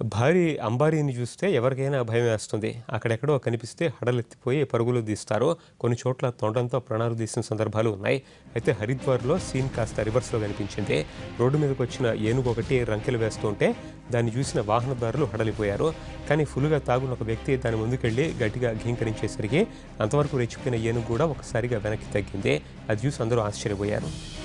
భారీ అంబారీని చూస్తే ఎవరికైనా భయం వేస్తుంది. అక్కడెక్కడో కనిపిస్తే హడలెత్తిపోయి పరుగులు తీస్తారు. కొన్ని చోట్ల తొండంతో ప్రాణాలు తీసిన సందర్భాలు ఉన్నాయి. అయితే హరిద్వార్లో సీన్ కాస్త రివర్స్లో కనిపించింది. రోడ్డు మీదకి వచ్చిన ఏనుగు ఒకటి రంకెలు వేస్తుంటే దాన్ని చూసిన వాహనదారులు హడలిపోయారు. కానీ ఫుల్గా తాగున్న ఒక వ్యక్తి దాని ముందుకెళ్ళి గట్టిగా ఘీంకరించేసరికి అంతవరకు రెచ్చిపోయిన ఏనుగు కూడా ఒకసారిగా వెనక్కి తగ్గింది. అది చూసి అందరూ ఆశ్చర్యపోయారు.